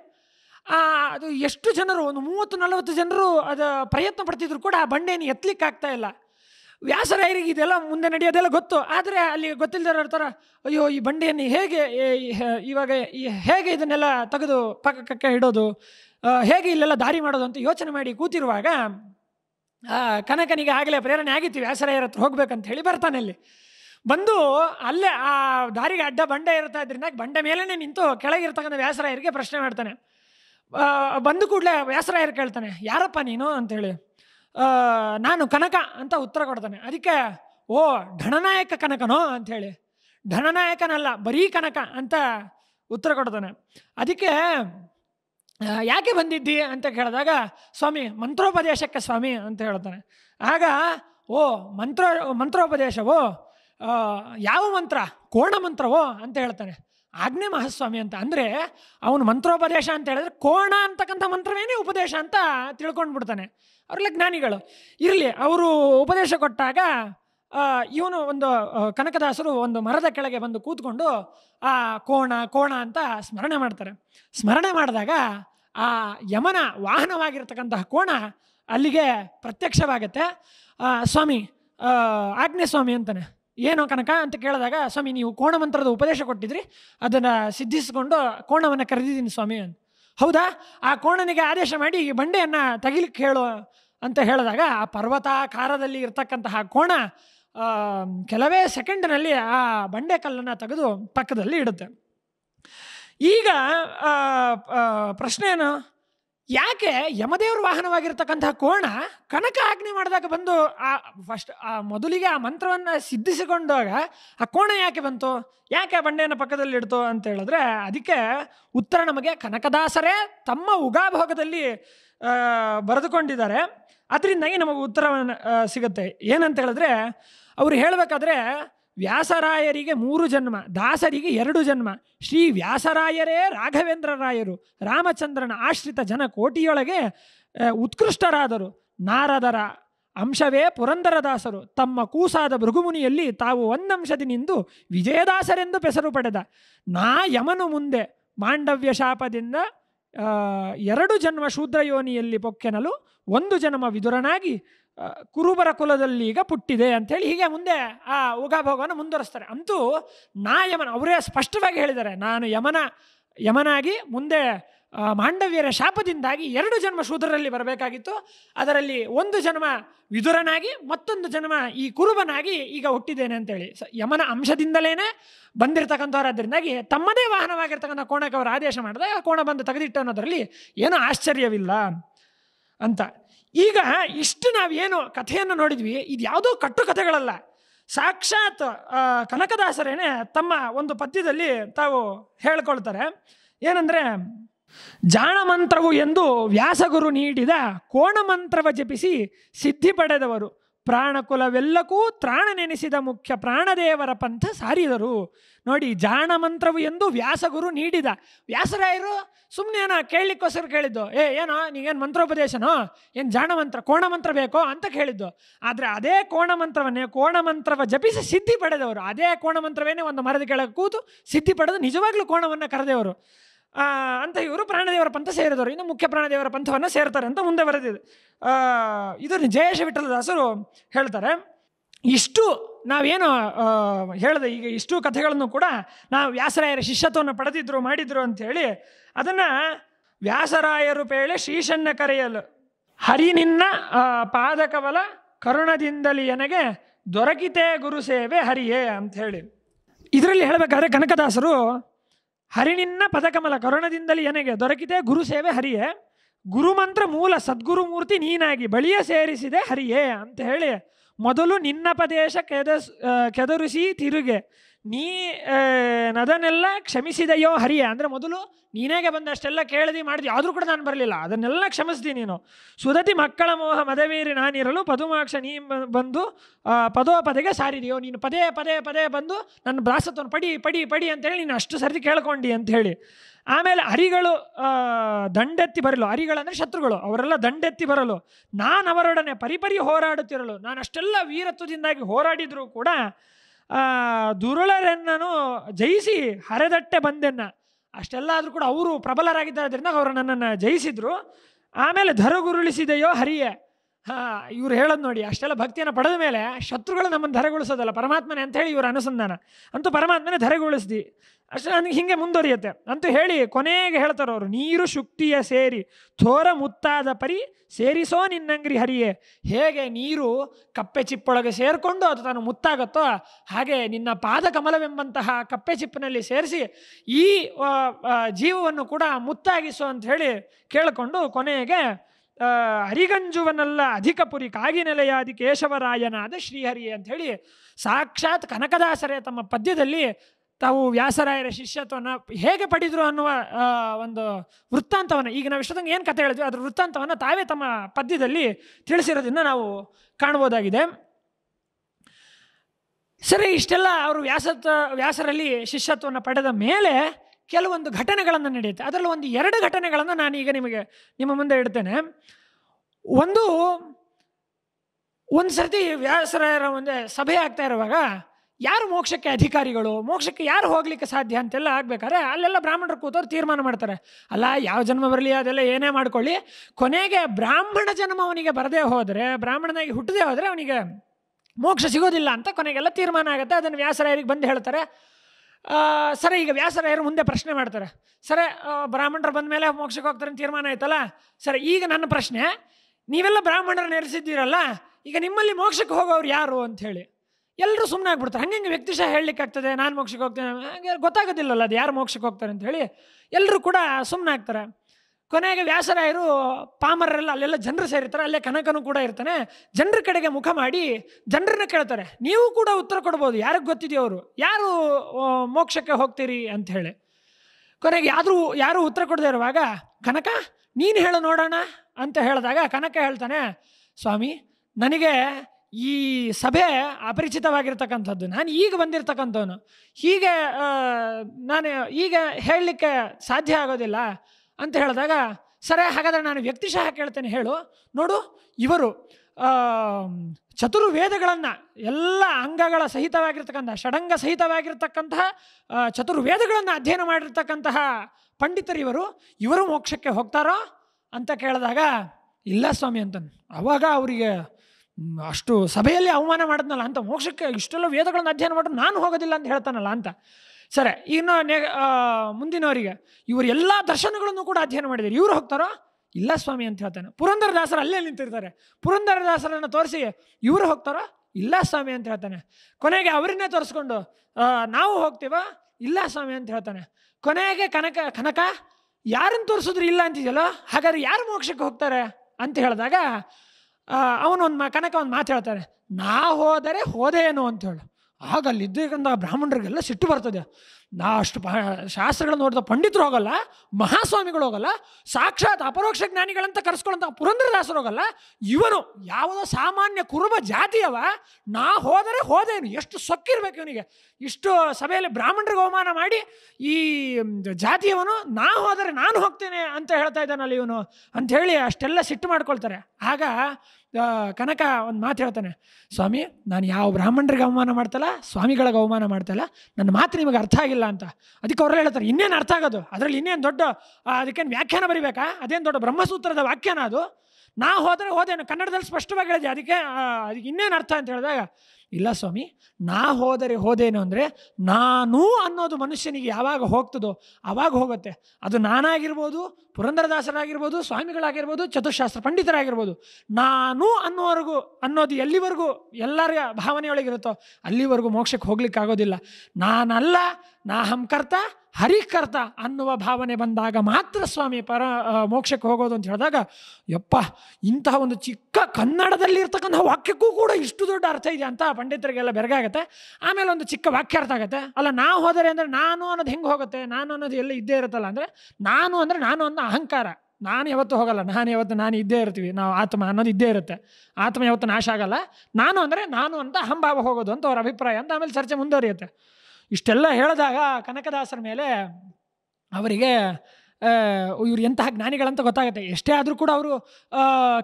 ಅದು ಎಷ್ಟು ಜನರು, ಒಂದು ಮೂವತ್ತು, ನಲವತ್ತು ಜನರು ಅದು ಪ್ರಯತ್ನ ಪಡ್ತಿದ್ರು ಕೂಡ ಆ ಬಂಡೆಯನ್ನು ಎತ್ತಲಿಕ್ಕೆ ಆಗ್ತಾ ಇಲ್ಲ. ವ್ಯಾಸರಾಯರಿಗೆ ಇದೆಲ್ಲ ಮುಂದೆ ನಡೆಯೋದೆಲ್ಲ ಗೊತ್ತು. ಆದರೆ ಅಲ್ಲಿ ಗೊತ್ತಿಲ್ಲದವ್ರು ಇರ್ತಾರೆ ಅಯ್ಯೋ, ಈ ಬಂಡೆಯನ್ನು ಹೇಗೆ ಇವಾಗ ಹೇಗೆ ಇದನ್ನೆಲ್ಲ ತೆಗೆದು ಪಕ್ಕಕ್ಕೆ ಇಡೋದು ಹೇಗೆ ಇಲ್ಲೆಲ್ಲ ದಾರಿ ಮಾಡೋದು ಅಂತ ಯೋಚನೆ ಮಾಡಿ ಕೂತಿರುವಾಗ ಕನಕನಿಗೆ ಆಗಲೇ ಪ್ರೇರಣೆ ಆಗಿತ್ತು ವ್ಯಾಸರಾಯರ ಹತ್ರ ಹೋಗ್ಬೇಕಂತ ಹೇಳಿ ಬರ್ತಾನೆ ಅಲ್ಲಿ. ಬಂದು ಅಲ್ಲೇ ಆ ದಾರಿಗೆ ಅಡ್ಡ ಬಂಡೆ ಇರ್ತಾ ಇದ್ರಿಂದ ಬಂಡೆ ಮೇಲೇ ನಿಂತು ಕೆಳಗಿರ್ತಕ್ಕಂಥ ವ್ಯಾಸರಾಯರಿಗೆ ಪ್ರಶ್ನೆ ಮಾಡ್ತಾನೆ. ಬಂದು ಕೂಡಲೇ ವ್ಯಾಸರಾಯರು ಕೇಳ್ತಾನೆ, ಯಾರಪ್ಪ ನೀನು? ಅಂತೇಳಿ. ನಾನು ಕನಕ ಅಂತ ಉತ್ತರ ಕೊಡ್ತಾನೆ. ಅದಕ್ಕೆ, ಓ ಢಣನಾಯಕ ಕನಕನೋ? ಅಂಥೇಳಿ. ಢಣನಾಯಕನಲ್ಲ ಬರೀ ಕನಕ ಅಂತ ಉತ್ತರ ಕೊಡ್ತಾನೆ. ಅದಕ್ಕೆ ಯಾಕೆ ಬಂದಿದ್ದಿ? ಅಂತ ಕೇಳಿದಾಗ, ಸ್ವಾಮಿ, ಮಂತ್ರೋಪದೇಶಕ್ಕೆ ಸ್ವಾಮಿ ಅಂತ ಹೇಳ್ತಾನೆ. ಆಗ, ಓ, ಮಂತ್ರ, ಮಂತ್ರೋಪದೇಶವೋ? ಯಾವ ಮಂತ್ರ? ಕೋಣ ಮಂತ್ರವೋ? ಅಂತ ಹೇಳ್ತಾನೆ. ಆಜ್ಞೆ ಮಹಾಸ್ವಾಮಿ ಅಂತ ಅಂದರೆ ಅವನು ಮಂತ್ರೋಪದೇಶ ಅಂತ ಹೇಳಿದ್ರೆ ಕೋಣ ಅಂತಕ್ಕಂಥ ಮಂತ್ರವೇನೇ ಉಪದೇಶ ಅಂತ ತಿಳ್ಕೊಂಡು ಬಿಡ್ತಾನೆ ಅವರೆಲ್ಲ ಜ್ಞಾನಿಗಳು. ಇರಲಿ, ಅವರು ಉಪದೇಶ ಕೊಟ್ಟಾಗ ಇವನು ಒಂದು ಕನಕದಾಸರು ಒಂದು ಮರದ ಕೆಳಗೆ ಬಂದು ಕೂತ್ಕೊಂಡು, ಆ, ಕೋಣ ಕೋಣ ಅಂತ ಸ್ಮರಣೆ ಮಾಡ್ತಾರೆ. ಸ್ಮರಣೆ ಮಾಡಿದಾಗ, ಆ ಯಮನ ವಾಹನವಾಗಿರ್ತಕ್ಕಂತಹ ಕೋಣ ಅಲ್ಲಿಗೆ ಪ್ರತ್ಯಕ್ಷವಾಗತ್ತೆ. ಸ್ವಾಮಿ ಆಗ್ನೇಯ ಸ್ವಾಮಿ ಅಂತಾನೆ. ಏನು ಕನಕ ಅಂತ ಕೇಳಿದಾಗ, ಸ್ವಾಮಿ, ನೀವು ಕೋಣಮಂತ್ರದ ಉಪದೇಶ ಕೊಟ್ಟಿದ್ರಿ, ಅದನ್ನು ಸಿದ್ಧಿಸಿಕೊಂಡು ಕೋಣವನ್ನು ಕರೆದಿದ್ದೀನಿ ಸ್ವಾಮಿ ಅಂತ. ಹೌದಾ? ಆ ಕೋಣನಿಗೆ ಆದೇಶ ಮಾಡಿ ಈ ಬಂಡೆಯನ್ನು ತೆಗಿಲಿಕ್ಕೆ ಹೇಳು ಅಂತ ಹೇಳಿದಾಗ, ಆ ಪರ್ವತಾಕಾರದಲ್ಲಿ ಇರತಕ್ಕಂತಹ ಕೋಣ ಕೆಲವೇ ಸೆಕೆಂಡ್ನಲ್ಲಿ ಆ ಬಂಡೆ ಕಲ್ಲನ್ನು ತೆಗೆದು ಪಕ್ಕದಲ್ಲಿ ಇಡುತ್ತೆ. ಈಗ ಪ್ರಶ್ನೆ ಏನು? ಯಾಕೆ ಯಮದೇವ್ರ ವಾಹನವಾಗಿರ್ತಕ್ಕಂತಹ ಕೋಣ ಕನಕ ಆಜ್ಞೆ ಮಾಡಿದಾಗ ಬಂದು ಆ ಫಸ್ಟ್ ಆ ಮೊದಲಿಗೆ ಆ ಮಂತ್ರವನ್ನು ಸಿದ್ಧಿಸಿಕೊಂಡಾಗ ಆ ಕೋಣ ಯಾಕೆ ಬಂತು? ಯಾಕೆ ಆ ಬಂಡೆಯನ್ನು ಪಕ್ಕದಲ್ಲಿ ಇಡ್ತು ಅಂತ ಹೇಳಿದ್ರೆ ಅದಕ್ಕೆ ಉತ್ತರ ನಮಗೆ ಕನಕದಾಸರೇ ತಮ್ಮ ಉಗಾಭೋಗದಲ್ಲಿ ಬರೆದುಕೊಂಡಿದ್ದಾರೆ. ಅದರಿಂದಾಗಿ ನಮಗೆ ಉತ್ತರವನ್ನು ಸಿಗುತ್ತೆ. ಏನಂತ ಹೇಳಿದ್ರೆ, ಅವರು ಹೇಳಬೇಕಾದ್ರೆ ವ್ಯಾಸರಾಯರಿಗೆ ಮೂರು ಜನ್ಮ, ದಾಸರಿಗೆ ಎರಡು ಜನ್ಮ. ಶ್ರೀ ವ್ಯಾಸರಾಯರೇ ರಾಘವೇಂದ್ರರಾಯರು ರಾಮಚಂದ್ರನ ಆಶ್ರಿತ ಜನ ಕೋಟಿಯೊಳಗೆ ಉತ್ಕೃಷ್ಟರಾದರು. ನಾರದರ ಅಂಶವೇ ಪುರಂದರದಾಸರು. ತಮ್ಮ ಕೂಸಾದ ಭೃಗುಮುನಿಯಲ್ಲಿ ತಾವು ಒಂದಂಶದಿ ನಿಂದು ವಿಜಯದಾಸರೆಂದು ಪೆಸರು ಪಡೆದ. ನಾ ಯಮನು ಮುಂದೆ ಮಾಂಡವ್ಯ ಶಾಪದಿಂದ ಎರಡು ಜನ್ಮ ಶೂದ್ರಯೋನಿಯಲ್ಲಿ ಪೊಕ್ಕೆನಲು, ಒಂದು ಜನ್ಮ ವಿದುರನಾಗಿ ಕುರುಬರ ಕುಲದಲ್ಲಿ ಈಗ ಪುಟ್ಟಿದೆ ಅಂಥೇಳಿ ಹೀಗೆ ಮುಂದೆ ಆ ಉಗಾಭೋಗವನ್ನು ಮುಂದುವರಿಸ್ತಾರೆ. ಅಂತೂ ನಾ ಯಮನ, ಅವರೇ ಸ್ಪಷ್ಟವಾಗಿ ಹೇಳಿದ್ದಾರೆ, ನಾನು ಯಮನ, ಯಮನಾಗಿ ಮುಂದೆ ಮಾಂಡವ್ಯರ ಶಾಪದಿಂದಾಗಿ ಎರಡು ಜನ್ಮ ಶೂದ್ರರಲ್ಲಿ ಬರಬೇಕಾಗಿತ್ತು. ಅದರಲ್ಲಿ ಒಂದು ಜನ್ಮ ವಿದುರನಾಗಿ, ಮತ್ತೊಂದು ಜನ್ಮ ಈ ಕುರುಬನಾಗಿ ಈಗ ಹುಟ್ಟಿದ್ದೇನೆ ಅಂತೇಳಿ ಸ, ಯಮನ ಅಂಶದಿಂದಲೇ ಬಂದಿರತಕ್ಕಂಥವರಾದ್ದರಿಂದಾಗಿ ತಮ್ಮದೇ ವಾಹನವಾಗಿರ್ತಕ್ಕಂಥ ಕೋಣಕ್ಕೆ ಅವರು ಆದೇಶ ಮಾಡಿದಾಗ ಕೋಣ ಬಂದು ತೆಗೆದಿಟ್ಟು ಅನ್ನೋದರಲ್ಲಿ ಏನೂ ಆಶ್ಚರ್ಯವಿಲ್ಲ ಅಂತ. ಈಗ ಇಷ್ಟು ನಾವೇನು ಕಥೆಯನ್ನು ನೋಡಿದ್ವಿ, ಇದು ಯಾವುದೋ ಕಟ್ಟು ಕಥೆಗಳಲ್ಲ. ಸಾಕ್ಷಾತ್ ಕನಕದಾಸರೇನೆ ತಮ್ಮ ಒಂದು ಪದ್ಯದಲ್ಲಿ ತಾವು ಹೇಳ್ಕೊಳ್ತಾರೆ. ಏನಂದರೆ ಜಾಣಮಂತ್ರವು ಎಂದು ವ್ಯಾಸಗುರು ನೀಡಿದ ಕೋಣಮಂತ್ರವ ಜಪಿಸಿ ಸಿದ್ಧಿ ಪಡೆದವರು. ಪ್ರಾಣಕುಲವೆಲ್ಲಕ್ಕೂ ತ್ರಾಣ ನೆನೆಸಿದ ಮುಖ್ಯ ಪ್ರಾಣದೇವರ ಪಂಥ ಸಾರಿದರು. ನೋಡಿ ಜಾಣಮಂತ್ರವು ಎಂದು ವ್ಯಾಸಗುರು ನೀಡಿದ. ವ್ಯಾಸರಾಯರು ಸುಮ್ಮನೆ ಕೇಳಲಿಕ್ಕೋಸ್ಕರ ಕೇಳಿದ್ದು. ಏ, ಏನೋ ನೀಗೇನು ಮಂತ್ರೋಪದೇಶನೋ? ಏನು ಜಾಣ ಮಂತ್ರ, ಕೋಣ ಮಂತ್ರ ಬೇಕೋ? ಅಂತ ಕೇಳಿದ್ದು. ಆದರೆ ಅದೇ ಕೋಣ ಮಂತ್ರವನ್ನೇ, ಕೋಣ ಮಂತ್ರವ ಜಪಿಸಿ ಸಿದ್ಧಿ ಪಡೆದವರು. ಅದೇ ಕೋಣ ಮಂತ್ರವೇನೇ ಒಂದು ಮರದ ಕೆಳಗೆ ಕೂತು ಸಿದ್ಧಿ ಪಡೆದು ನಿಜವಾಗ್ಲೂ ಕೋಣವನ್ನು ಕರೆದವರು. ಅಂತ ಇವರು ಪ್ರಾಣದೇವರ ಪಂಥ ಸೇರಿದವರು. ಇನ್ನು ಮುಖ್ಯ ಪ್ರಾಣದೇವರ ಪಂಥವನ್ನು ಸೇರ್ತಾರೆ ಅಂತ ಮುಂದೆ ಬರೆದಿದೆ. ಇದನ್ನು ಜಯೇಶ ವಿಠಲದಾಸರು ಹೇಳ್ತಾರೆ. ಇಷ್ಟು ನಾವೇನು ಹೇಳಿದೆ, ಈಗ ಇಷ್ಟು ಕಥೆಗಳನ್ನು ಕೂಡ ನಾವು ವ್ಯಾಸರಾಯರ ಶಿಷ್ಯತ್ವವನ್ನು ಪಡೆದಿದ್ರು, ಮಾಡಿದ್ರು ಅಂಥೇಳಿ ಅದನ್ನು ವ್ಯಾಸರಾಯರು ಪೇಳೆ ಶ್ರೀಶನ್ನ ಕರೆಯಲು. ಹರಿ ನಿನ್ನ ಪಾದಕವಲ ಕರುಣದಿಂದಲಿ ನನಗೆ ದೊರಕಿತೆ ಗುರು ಸೇವೆ ಹರಿಯೇ ಅಂಥೇಳಿ. ಇದರಲ್ಲಿ ಹೇಳಬೇಕಾದ್ರೆ ಕನಕದಾಸರು ಹರಿನಿನ್ನ ಪದಕಮಲ, ಕರುಣದಿಂದಲೇ ನನಗೆ ದೊರಕಿದೆ ಗುರು ಸೇವೆ ಹರಿಯೇ. ಗುರುಮಂತ್ರ ಮೂಲ ಸದ್ಗುರು ಮೂರ್ತಿ ನೀನಾಗಿ ಬಳಿಯ ಸೇರಿಸಿದೆ ಹರಿಯೇ ಅಂತ ಹೇಳಿ ಮೊದಲು ನಿನ್ನ ಪದೇಶ ಕೆದರುಸಿ ಕೆದರಿಸಿ ತಿರುಗೆ. ನೀ ಅದನ್ನೆಲ್ಲ ಕ್ಷಮಿಸಿದೆಯೋ ಹರಿಯ. ಅಂದರೆ ಮೊದಲು ನೀನೇಗೆ ಬಂದಷ್ಟೆಲ್ಲ ಕೇಳಿದಿ, ಮಾಡಿದಿ, ಆದರೂ ಕೂಡ ನಾನು ಬರಲಿಲ್ಲ. ಅದನ್ನೆಲ್ಲ ಕ್ಷಮಿಸ್ದಿ ನೀನು. ಸುದತಿ ಮಕ್ಕಳ ಮೋಹ ಮದವೀರಿ ನಾನಿರಲು ಪದುಮಾಕ್ಷ ನೀ ಬಂದು ಪದೋ ಪದಗೆ ಸಾರಿದೆಯೋ. ನೀನು ಪದೇ ಪದೇ ಪದೇ ಬಂದು ನನ್ನ ಭ್ರಾಸತ್ವನ ಪಡಿ ಪಡಿ ಪಡಿ ಅಂತೇಳಿ ನೀನು ಅಷ್ಟು ಸರ್ತಿ ಕೇಳ್ಕೊಂಡಿ ಅಂತ ಹೇಳಿ ಆಮೇಲೆ ಹರಿಗಳು ದಂಡೆತ್ತಿ ಬರಲು. ಹರಿಗಳಂದರೆ ಶತ್ರುಗಳು. ಅವರೆಲ್ಲ ದಂಡೆತ್ತಿ ಬರಲು. ನಾನು ಅವರೊಡನೆ ಪರಿಪರಿ ಹೋರಾಡುತ್ತಿರಲು. ನಾನು ಅಷ್ಟೆಲ್ಲ ವೀರತ್ವದಿಂದಾಗಿ ಹೋರಾಡಿದರೂ ಕೂಡ ಆ, ದುರುಳರನ್ನನು ಜಯಿಸಿ ಹರೆದಟ್ಟೆ ಬಂದೆನ್ನ. ಅಷ್ಟೆಲ್ಲ ಆದರೂ ಕೂಡ ಅವರು ಪ್ರಬಲರಾಗಿದ್ದಾರೆ ಅವರು ನನ್ನನ್ನು ಜಯಿಸಿದ್ರು. ಆಮೇಲೆ ಧರಗುರುಳಿಸಿದೆಯೋ ಹರಿಯೇ. ಇವ್ರು ಹೇಳೋದು ನೋಡಿ, ಅಷ್ಟೆಲ್ಲ ಭಕ್ತಿಯನ್ನು ಪಡೆದ ಮೇಲೆ ಶತ್ರುಗಳು ನಮ್ಮನ್ನು ಧರೆಗೊಳಿಸೋದಲ್ಲ, ಪರಮಾತ್ಮನೇ ಅಂತ ಹೇಳಿ ಇವರ ಅನುಸಂಧಾನ. ಅಂತೂ ಪರಮಾತ್ಮನೇ ಧರೆಗೊಳಿಸ್ದಿ. ಅಷ್ಟು ನನಗೆ ಹಿಂಗೆ ಮುಂದುವರಿಯುತ್ತೆ. ಅಂತೂ ಹೇಳಿ ಕೊನೆಗೆ ಹೇಳ್ತಾರೆ ಅವರು, ನೀರು ಶುಕ್ತಿಯ ಸೇರಿ, ಥೋರ ಮುತ್ತಾದ ಪರಿ ಸೇರಿಸೋ ನಿನ್ನಂಗ್ರಿ ಹರಿಯೇ. ಹೇಗೆ ನೀರು ಕಪ್ಪೆ ಚಿಪ್ಪೊಳಗೆ ಸೇರಿಕೊಂಡು ಅದು ತಾನು ಮುತ್ತಾಗತ್ತೋ, ಹಾಗೆ ನಿನ್ನ ಪಾದ ಕಮಲವೆಂಬಂತಹ ಕಪ್ಪೆ ಚಿಪ್ಪಿನಲ್ಲಿ ಸೇರಿಸಿ ಈ ಜೀವವನ್ನು ಕೂಡ ಮುತ್ತಾಗಿಸು ಅಂತ ಹೇಳಿ ಕೇಳಿಕೊಂಡು ಕೊನೆಗೆ ಹರಿಗಂಜುವನಲ್ಲ ಅಧಿಕ ಪುರಿ ಕಾಗಿ ನೆಲೆಯಾದಿ ಕೇಶವರಾಯನಾದ ಶ್ರೀಹರಿ ಅಂತ ಹೇಳಿ ಸಾಕ್ಷಾತ್ ಕನಕದಾಸರೇ ತಮ್ಮ ಪದ್ಯದಲ್ಲಿ ತಾವು ವ್ಯಾಸರಾಯರ ಶಿಷ್ಯತ್ವವನ್ನು ಹೇಗೆ ಪಡೆದರು ಅನ್ನುವ ಒಂದು ವೃತ್ತಾಂತವನ್ನು ಈಗ ನಾವು ಇಷ್ಟೊಂದು ಏನು ಕತೆ ಹೇಳಿದ್ವಿ, ಅದರ ವೃತ್ತಾಂತವನ್ನು ತಾವೇ ತಮ್ಮ ಪದ್ಯದಲ್ಲಿ ತಿಳಿಸಿರೋದನ್ನು ನಾವು ಕಾಣ್ಬೋದಾಗಿದೆ. ಸರಿ, ಇಷ್ಟೆಲ್ಲ ಅವರು ವ್ಯಾಸತ್ವ, ವ್ಯಾಸರಲ್ಲಿ ಶಿಷ್ಯತ್ವವನ್ನು ಪಡೆದ ಮೇಲೆ ಕೆಲವೊಂದು ಘಟನೆಗಳನ್ನು ನಡೆಯುತ್ತೆ. ಅದರಲ್ಲಿ ಒಂದು ಎರಡು ಘಟನೆಗಳನ್ನು ನಾನೀಗ ನಿಮಗೆ ನಿಮ್ಮ ಮುಂದೆ ಇಡ್ತೇನೆ. ಒಂದು ಒಂದು ಸರ್ತಿ ವ್ಯಾಸರಾಯರ ಮುಂದೆ ಸಭೆ ಆಗ್ತಾ ಇರುವಾಗ ಯಾರು ಮೋಕ್ಷಕ್ಕೆ ಅಧಿಕಾರಿಗಳು, ಮೋಕ್ಷಕ್ಕೆ ಯಾರು ಹೋಗ್ಲಿಕ್ಕೆ ಸಾಧ್ಯ ಅಂತೆಲ್ಲ ಆಗ್ಬೇಕಾದ್ರೆ ಅಲ್ಲೆಲ್ಲ ಬ್ರಾಹ್ಮಣರು ಕೂತವ್ರು ತೀರ್ಮಾನ ಮಾಡ್ತಾರೆ. ಅಲ್ಲ, ಯಾವ ಜನ್ಮ ಬರಲಿ ಅದೆಲ್ಲ ಏನೇ ಮಾಡ್ಕೊಳ್ಳಿ. ಕೊನೆಗೆ ಬ್ರಾಹ್ಮಣ ಜನ್ಮ ಅವನಿಗೆ ಬರದೇ ಹೋದರೆ, ಬ್ರಾಹ್ಮಣನಾಗಿ ಹುಟ್ಟದೇ ಹೋದರೆ ಅವನಿಗೆ ಮೋಕ್ಷ ಸಿಗೋದಿಲ್ಲ ಅಂತ ಕೊನೆಗೆಲ್ಲ ತೀರ್ಮಾನ ಆಗುತ್ತೆ. ಅದನ್ನು ವ್ಯಾಸರಾಯರಿಗೆ ಬಂದು ಹೇಳ್ತಾರೆ. ಸರಿ, ಈಗ ವ್ಯಾಸರ ಯಾರು ಮುಂದೆ ಪ್ರಶ್ನೆ ಮಾಡ್ತಾರೆ? ಸರ ಬ್ರಾಹ್ಮಣರು ಬಂದ ಮೇಲೆ ಮೋಕ್ಷಕ್ಕೆ ಹೋಗ್ತಾರೆ ತೀರ್ಮಾನ ಆಯ್ತಲ್ಲ? ಸರಿ, ಈಗ ನನ್ನ ಪ್ರಶ್ನೆ, ನೀವೆಲ್ಲ ಬ್ರಾಹ್ಮಣರನ್ನ ನೆಲೆಸಿದ್ದೀರಲ್ಲ, ಈಗ ನಿಮ್ಮಲ್ಲಿ ಮೋಕ್ಷಕ್ಕೆ ಹೋಗೋರು ಯಾರು ಅಂತ ಹೇಳಿ. ಎಲ್ಲರೂ ಸುಮ್ಮನೆ ಆಗ್ಬಿಡ್ತಾರೆ. ಹಂಗೆ ವ್ಯಕ್ತಿಶಃ ಹೇಳಲಿಕ್ಕಾಗ್ತದೆ ನಾನು ಮೋಕ್ಷಕ್ಕೆ ಹೋಗ್ತೇನೆ, ಹಾಗೆ ಗೊತ್ತಾಗೋದಿಲ್ಲಲ್ಲ ಅದು ಯಾರು ಮೋಕ್ಷಕ್ಕೆ ಹೋಗ್ತಾರೆ ಅಂತ ಹೇಳಿ. ಎಲ್ಲರೂ ಕೂಡ ಸುಮ್ಮನೆ ಆಗ್ತಾರೆ. ಕೊನೆಗೆ ವ್ಯಾಸರಾಯರು ಪಾಮರರೆಲ್ಲ, ಅಲ್ಲೆಲ್ಲ ಜನರು ಸೇರಿರ್ತಾರೆ, ಅಲ್ಲೇ ಕನಕನು ಕೂಡ ಇರ್ತಾನೆ. ಜನರ ಕಡೆಗೆ ಮುಖ ಮಾಡಿ ಜನರನ್ನ ಕೇಳ್ತಾರೆ. ನೀವು ಕೂಡ ಉತ್ತರ ಕೊಡ್ಬೋದು, ಯಾರಿಗೆ ಗೊತ್ತಿದೆಯೋ ಅವರು. ಯಾರು ಮೋಕ್ಷಕ್ಕೆ ಹೋಗ್ತೀರಿ ಅಂತ ಹೇಳಿ. ಕೊನೆಗೆ ಯಾರು ಯಾರು ಉತ್ತರ ಕೊಡದೇ ಇರುವಾಗ, ಕನಕ, ನೀನು ಹೇಳು ನೋಡೋಣ ಅಂತ ಹೇಳಿದಾಗ ಕನಕ ಹೇಳ್ತಾನೆ, ಸ್ವಾಮಿ, ನನಗೆ ಈ ಸಭೆ ಅಪರಿಚಿತವಾಗಿರ್ತಕ್ಕಂಥದ್ದು. ನಾನು ಈಗ ಬಂದಿರತಕ್ಕಂಥವನು. ಹೀಗೆ ನಾನು ಈಗ ಹೇಳಲಿಕ್ಕೆ ಸಾಧ್ಯ ಆಗೋದಿಲ್ಲ. ಅಂತ ಹೇಳಿದಾಗ, ಸರಿ, ಹಾಗಾದರೆ ನಾನು ವ್ಯಕ್ತಿಶಃ ಕೇಳ್ತೇನೆ, ಹೇಳು. ನೋಡು, ಇವರು ಚತುರ್ವೇದಗಳನ್ನು, ಎಲ್ಲ ಅಂಗಗಳ ಸಹಿತವಾಗಿರ್ತಕ್ಕಂಥ ಷಡಂಗ ಸಹಿತವಾಗಿರ್ತಕ್ಕಂತಹ ಚತುರ್ವೇದಗಳನ್ನು ಅಧ್ಯಯನ ಮಾಡಿರ್ತಕ್ಕಂತಹ ಪಂಡಿತರಿವರು ಇವರು. ಮೋಕ್ಷಕ್ಕೆ ಹೋಗ್ತಾರೋ ಅಂತ ಕೇಳಿದಾಗ, ಇಲ್ಲ ಸ್ವಾಮಿ ಅಂತನು, ಅವಾಗ ಅವರಿಗೆ ಅಷ್ಟು ಸಭೆಯಲ್ಲಿ ಅವಮಾನ ಮಾಡಿದ್ನಲ್ಲ ಅಂತ, ಮೋಕ್ಷಕ್ಕೆ ಇಷ್ಟೆಲ್ಲ ವೇದಗಳನ್ನು ಅಧ್ಯಯನ ಮಾಡಿದ್ರು ನಾನು ಹೋಗೋದಿಲ್ಲ ಅಂತ ಹೇಳ್ತಾನಲ್ಲ ಅಂತ. ಸರಿ, ಇನ್ನು ನೆ ಮುಂದಿನವರಿಗೆ, ಇವರು ಎಲ್ಲ ದರ್ಶನಗಳನ್ನು ಕೂಡ ಅಧ್ಯಯನ ಮಾಡಿದ್ದಾರೆ. ಇವರು ಹೋಗ್ತಾರೋ? ಇಲ್ಲ ಸ್ವಾಮಿ ಅಂತ ಹೇಳ್ತಾನೆ. ಪುರಂದರದಾಸರು ಅಲ್ಲೇ ನಿಂತಿರ್ತಾರೆ. ಪುರಂದರದಾಸರನ್ನು ತೋರಿಸಿ, ಇವರು ಹೋಗ್ತಾರೋ? ಇಲ್ಲ ಸ್ವಾಮಿ ಅಂತ ಹೇಳ್ತಾನೆ. ಕೊನೆಗೆ ಅವರನ್ನೇ ತೋರಿಸ್ಕೊಂಡು ನಾವು ಹೋಗ್ತೀವ? ಇಲ್ಲ ಸ್ವಾಮಿ ಅಂತ ಹೇಳ್ತಾನೆ. ಕೊನೆಗೆ ಕನಕ ಕನಕ, ಯಾರನ್ನು ತೋರಿಸಿದ್ರು ಇಲ್ಲ ಅಂತಿದೆಯಲ್ಲ? ಹಾಗಾದ್ರೆ ಯಾರು ಮೋಕ್ಷಕ್ಕೆ ಹೋಗ್ತಾರೆ ಅಂತ ಹೇಳಿದಾಗ ಅವನು ಒಂದು ಕನಕ ಒಂದು ಮಾತು ಹೇಳ್ತಾನೆ ನಾ ಹೋದರೆ ಹೋದೇನು ಅಂತ ಹೇಳು. ಆಗ ಅಲ್ಲಿದ್ದ ಬ್ರಾಹ್ಮಣರಿಗೆಲ್ಲ ಸಿಟ್ಟು ಬರ್ತದೆ. ನಾ ಅಷ್ಟು ಶಾಸ್ತ್ರಗಳನ್ನು ನೋಡಿದ ಪಂಡಿತರು ಹೋಗಲ್ಲ, ಮಹಾಸ್ವಾಮಿಗಳು ಹೋಗಲ್ಲ, ಸಾಕ್ಷಾತ್ ಅಪರೋಕ್ಷ ಜ್ಞಾನಿಗಳಂತ ಕರೆಸ್ಕೊಳ್ಳೋಂಥ ಪುರಂದ್ರದಾಸರು ಹೋಗಲ್ಲ. ಇವನು ಯಾವುದೋ ಸಾಮಾನ್ಯ ಕುರುಬ ಜಾತಿಯವ, ನಾ ಹೋದರೆ ಹೋದೇನು. ಎಷ್ಟು ಸೊಕ್ಕಿರ್ಬೇಕು ಇವನಿಗೆ. ಇಷ್ಟು ಸಭೆಯಲ್ಲಿ ಬ್ರಾಹ್ಮಣರಿಗೆ ಅವಮಾನ ಮಾಡಿ, ಈ ಜಾತಿಯವನು ನಾ ಹೋದರೆ ನಾನು ಹೋಗ್ತೇನೆ ಅಂತ ಹೇಳ್ತಾ ಇದ್ದಾನಲ್ಲ ಇವನು. ಅಂಥೇಳಿ ಅಷ್ಟೆಲ್ಲ ಸಿಟ್ಟು ಮಾಡ್ಕೊಳ್ತಾರೆ. ಆಗ ಕನಕ ಒಂದು ಮಾತು ಹೇಳ್ತಾನೆ, ಸ್ವಾಮಿ, ನಾನು ಯಾವ ಬ್ರಾಹ್ಮಣರಿಗೆ ಅವಮಾನ ಮಾಡ್ತಲ್ಲ, ಸ್ವಾಮಿಗಳಿಗೆ ಅವಮಾನ ಮಾಡ್ತಲ್ಲ, ನನ್ನ ಮಾತು ನಿಮಗೆ ಅರ್ಥ ಆಗಿಲ್ಲ ಅಂತ. ಅದಕ್ಕೆ ಅವರೆಲ್ಲ ಹೇಳ್ತಾರೆ, ಇನ್ನೇನು ಅರ್ಥ ಆಗೋದು? ಅದರಲ್ಲಿ ಇನ್ನೇನು ದೊಡ್ಡ ಅದಕ್ಕೇನು ವ್ಯಾಖ್ಯಾನ ಬರಿಬೇಕಾ? ಅದೇನು ದೊಡ್ಡ ಬ್ರಹ್ಮಸೂತ್ರದ ವ್ಯಾಖ್ಯಾನ ಅದು? ನಾ ಹೋದರೆ ಹೋದೇನು, ಕನ್ನಡದಲ್ಲಿ ಸ್ಪಷ್ಟವಾಗಿ ಹೇಳಿದೆ. ಅದಕ್ಕೆ ಅದಕ್ಕೆ ಇನ್ನೇನು ಅರ್ಥ ಅಂತ ಹೇಳಿದಾಗ, ಇಲ್ಲ ಸ್ವಾಮಿ, ನಾ ಹೋದರೆ ಹೋದೇನು ಅಂದರೆ, ನಾನು ಅನ್ನೋದು ಮನುಷ್ಯನಿಗೆ ಯಾವಾಗ ಹೋಗ್ತದೋ ಆವಾಗ ಹೋಗುತ್ತೆ. ಅದು ನಾನಾಗಿರ್ಬೋದು, ಪುರಂದರದಾಸರಾಗಿರ್ಬೋದು, ಸ್ವಾಮಿಗಳಾಗಿರ್ಬೋದು, ಚತುಶಾಸ್ತ್ರ ಪಂಡಿತರಾಗಿರ್ಬೋದು. ನಾನು ಅನ್ನೋವರೆಗೂ ಅನ್ನೋದು ಎಲ್ಲಿವರೆಗೂ ಎಲ್ಲರ ಭಾವನೆಯೊಳಗಿರುತ್ತೋ ಅಲ್ಲಿವರೆಗೂ ಮೋಕ್ಷಕ್ಕೆ ಹೋಗ್ಲಿಕ್ಕಾಗೋದಿಲ್ಲ. ನಾನಲ್ಲ, ನಾ ಹಂಕರ್ತ ಹರಿಕರ್ತ ಅನ್ನುವ ಭಾವನೆ ಬಂದಾಗ ಮಾತ್ರ ಸ್ವಾಮಿ ಪರ ಮೋಕ್ಷಕ್ಕೆ ಹೋಗೋದು ಅಂತ ಹೇಳಿದಾಗ, ಯಪ್ಪ, ಇಂತಹ ಒಂದು ಚಿಕ್ಕ ಕನ್ನಡದಲ್ಲಿ ಇರ್ತಕ್ಕಂಥ ವಾಕ್ಯಕ್ಕೂ ಕೂಡ ಇಷ್ಟು ದೊಡ್ಡ ಅರ್ಥ ಇದೆ ಅಂತ ಪಂಡಿತರಿಗೆಲ್ಲ ಬೆರಗಾಗತ್ತೆ. ಆಮೇಲೆ ಒಂದು ಚಿಕ್ಕ ವಾಕ್ಯ ಅರ್ಥ ಆಗುತ್ತೆ. ಅಲ್ಲ ನಾವು ಹೋದರೆ ಅಂದರೆ ನಾನು ಅನ್ನೋದು ಹೆಂಗೆ ಹೋಗುತ್ತೆ? ನಾನು ಅನ್ನೋದು ಎಲ್ಲ ಇದ್ದೇ ಇರುತ್ತಲ್ಲ ಅಂದರೆ, ನಾನು ಅಂದರೆ ನಾನು ಅನ್ನೋ ಅಹಂಕಾರ. ನಾನು ಯಾವತ್ತೂ ಹೋಗಲ್ಲ. ನಾನು ಯಾವತ್ತು, ನಾನು ಇದ್ದೇ ಇರ್ತೀವಿ. ನಾವು ಆತ್ಮ ಅನ್ನೋದು ಇದ್ದೇ ಇರುತ್ತೆ. ಆತ್ಮ ಯಾವತ್ತು ನಾಶ ಆಗಲ್ಲ. ನಾನು ಅಂದರೆ ನಾನು ಅಂತ ಅಹಂಭಾವ ಹೋಗೋದು ಅಂತ ಅವ್ರ ಅಭಿಪ್ರಾಯ ಅಂತ ಆಮೇಲೆ ಚರ್ಚೆ ಮುಂದುವರಿಯುತ್ತೆ. ಇಷ್ಟೆಲ್ಲ ಹೇಳಿದಾಗ ಕನಕದಾಸರ ಮೇಲೆ ಅವರಿಗೆ ಇವರು ಎಂತಹ ಜ್ಞಾನಿಗಳಂತ ಗೊತ್ತಾಗುತ್ತೆ. ಎಷ್ಟೇ ಆದರೂ ಕೂಡ ಅವರು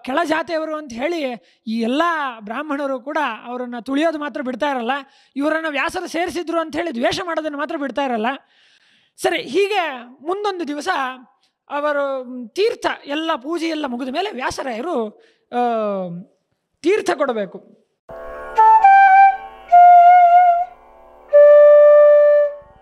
ಕೆಳ ಜಾತಿಯವರು ಅಂತ ಹೇಳಿ ಈ ಎಲ್ಲ ಬ್ರಾಹ್ಮಣರು ಕೂಡ ಅವರನ್ನು ತುಳಿಯೋದು ಮಾತ್ರ ಬಿಡ್ತಾ ಇರಲ್ಲ, ಇವರನ್ನು ವ್ಯಾಸರು ಸೇರಿಸಿದ್ರು ಅಂತ ಹೇಳಿ ದ್ವೇಷ ಮಾಡೋದನ್ನು ಮಾತ್ರ ಬಿಡ್ತಾ ಇರಲ್ಲ. ಸರಿ, ಹೀಗೆ ಮುಂದೊಂದು ದಿವಸ ಅವರು ತೀರ್ಥ ಎಲ್ಲ ಪೂಜೆ ಎಲ್ಲ ಮುಗಿದ ಮೇಲೆ ವ್ಯಾಸರಾಯರು ತೀರ್ಥ ಕೊಡಬೇಕು.